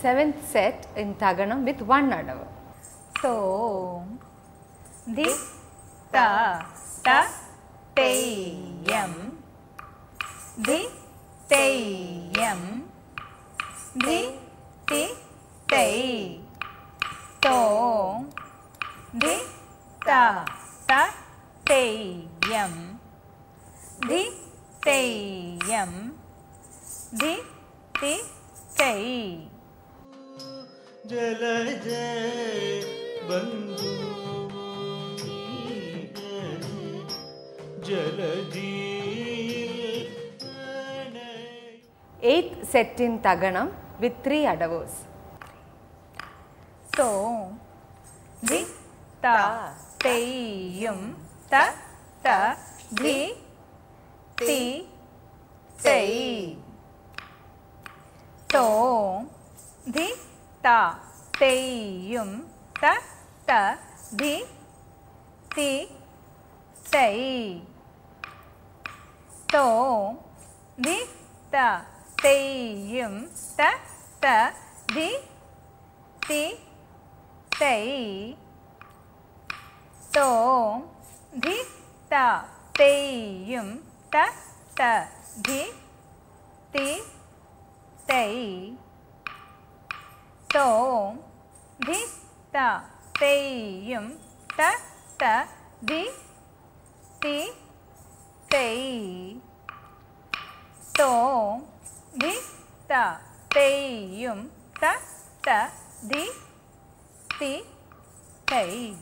Seventh set in Taganam with one Adavu. So, di, ta, ta, te, yam, Theyyam ധി തി തെയ് ജലജ ബന്ധു ജലജീ eighth set in Taganam with three adavus. So, di, ta, teyum, ta, ta, ती tei tom dhi ta teyum ta ta dhi ti tei tom dhi ta teyum ta ta dhi ti tei tom dhi ta teyum t t di ti tei so di ta teiyum Ta ta di ti tei to dhi ta teiyum Ta ta di ti tei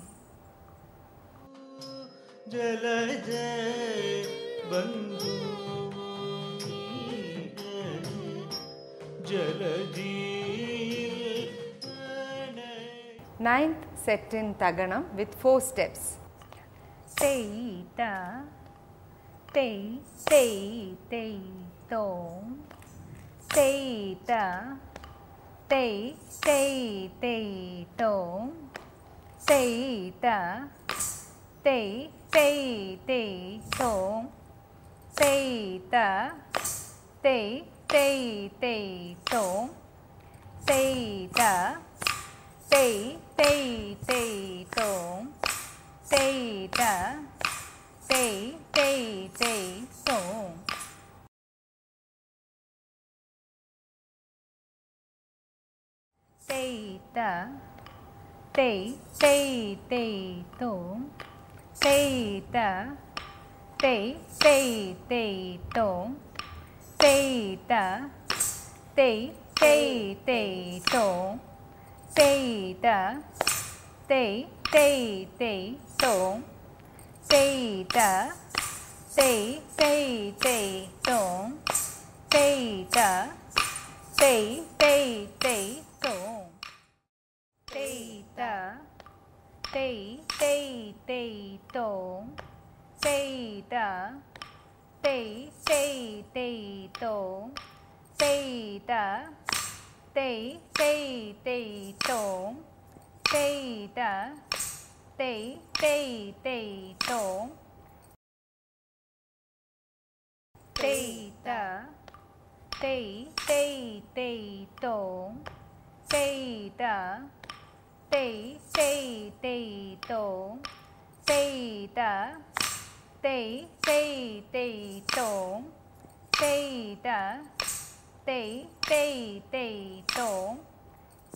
जल जय। ಬಂಧು Ninth set in Taganam with four steps. Teita, tei, tei, tei, tom, teita, tei, tei, tei, tom, teita, tei, tei, tei, tom. Tê tá, tê tê tê túng, tê tá, tê tê tê túng. 哒哒哒咚，哒哒，哒哒哒咚，哒哒，哒哒咚，哒哒，哒哒咚，哒哒，哒哒咚，哒哒，哒哒咚。せ的だ。せいせい的い。せいだ。せ的せいせい。せ的だ。せいせい的い。せいだ。せ的せいせ。tây tây tây tổ tây tờ tây tây tây tổ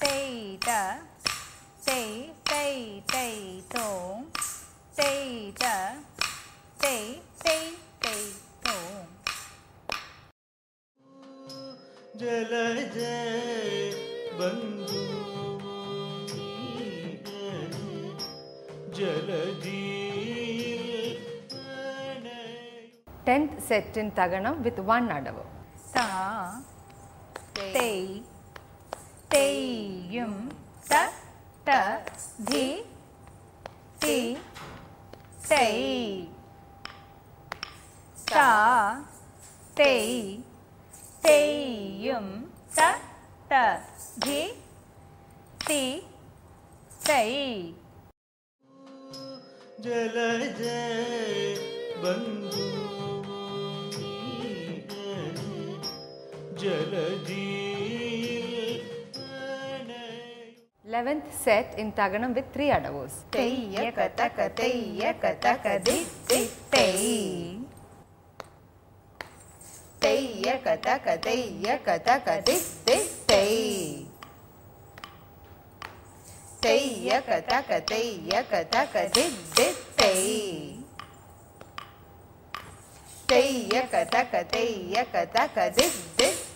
tây tờ tây tây tây tổ tây tờ tây tây tây tổ ಜಲಜೆ ಬಂಧು ಜಲಜೀ tenth set in தகனம் with one அடவு தா தெய் தெய்யும் த ட தி தி தெய் தா தெய் தெய்யும் த ட தி தி ஜல ஜெய बंधु 11th set in Taganam with three adavos. Teiya kataka teiya kataka ditti tei. Teiya kataka teiya kataka ditti tei. Teiya kataka teiya kataka ditti tei. Teiya kataka teiya kataka ditti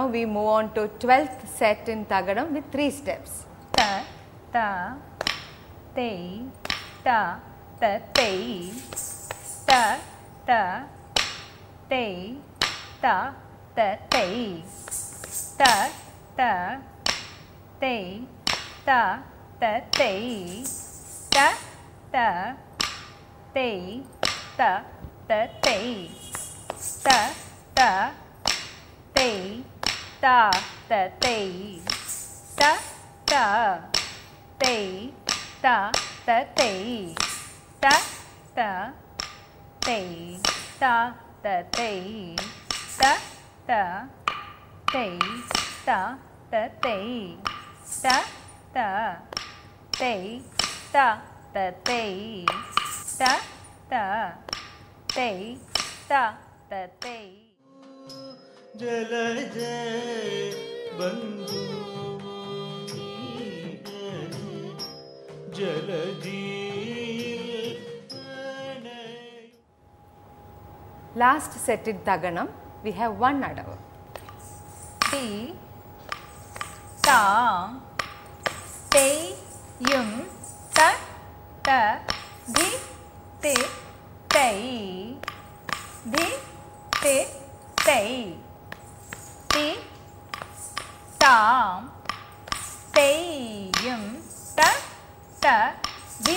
now we move on to 12th set in Taganam with 3 steps. Ta, ta, te, ta, ta, te, ta, ta, te, ta, ta, te, ta, ta, te, ta, ta, te, ta, ta, te, ta, ta, te, ta, ta, te, ta, ta, te, Da da tei da da, tei da da, tei da da, tei da da, tei da da, tei da da, tei da da, tei da da, tei da da. tei ta ta tei ಜಲಜ ಬಂಧು ಜಲಜೀ last settle தகனம். We have one அடவு தி தா தெய் யும் த த தாம் செய்யும் த த தி